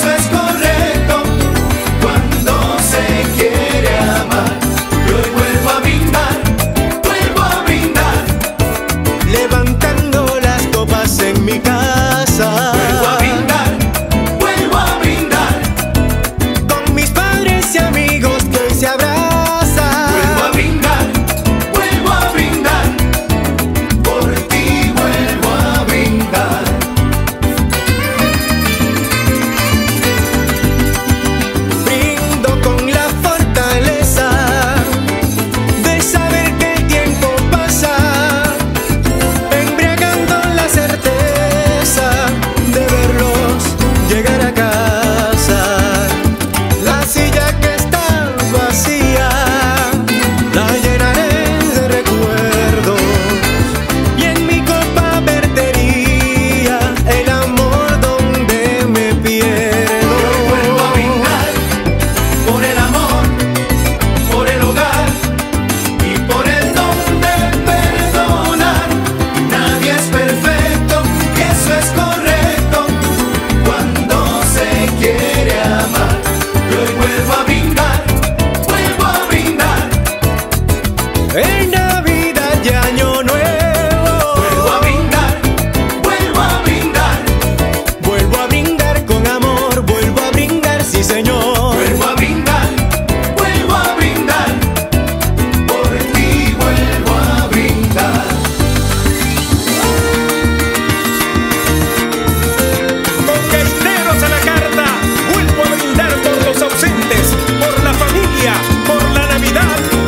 eso es realidad.